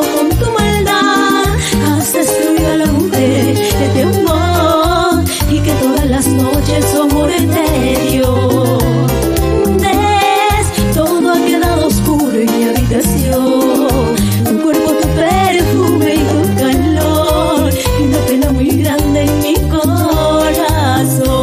con tu maldad has destruido a la mujer que te amó y que todas las noches su amor te. Des, todo ha quedado oscuro en mi habitación, tu cuerpo, tu perfume y tu calor, y una pena muy grande en mi corazón.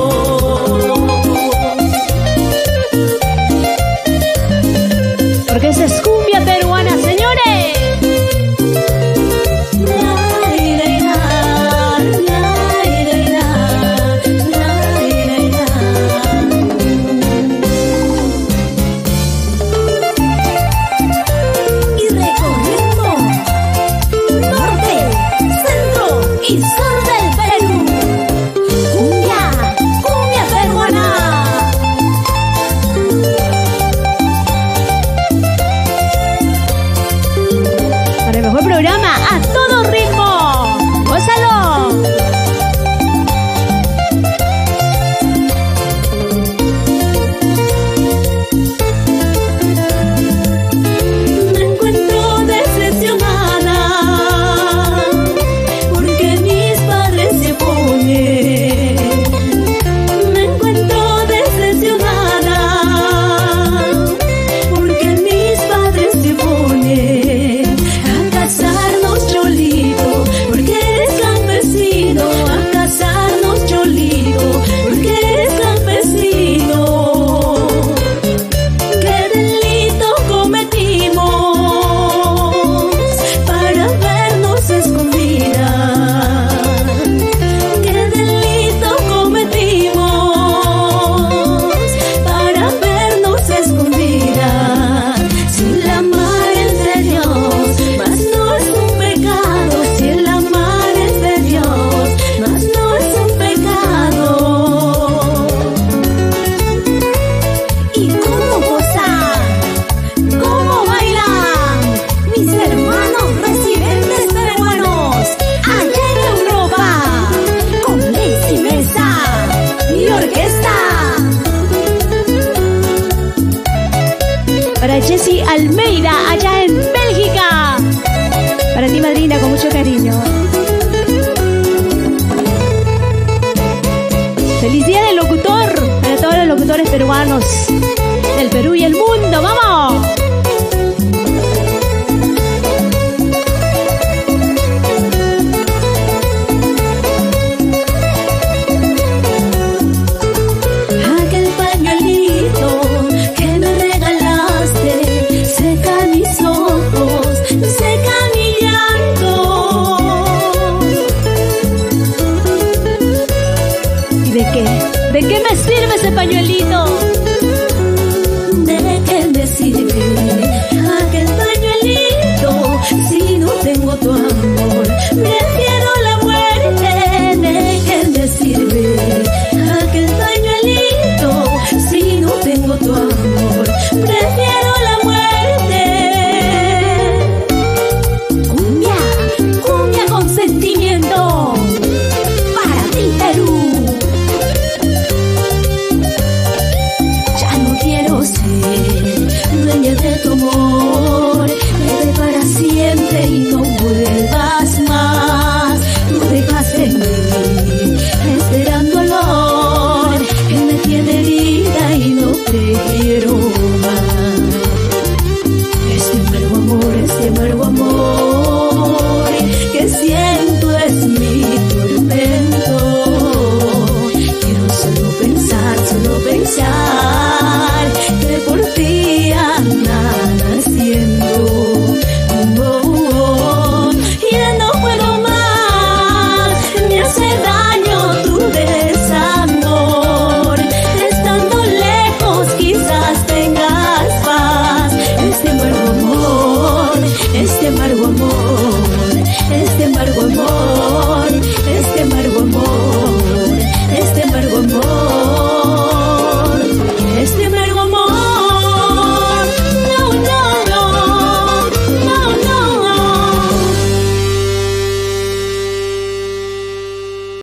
Para Jessy Almeida, allá en Bélgica. Para ti, madrina, con mucho cariño. Feliz día del locutor para todos los locutores peruanos del Perú y el mundo. ¡Vamos! ¿De qué me sirve ese pañuelito? este mar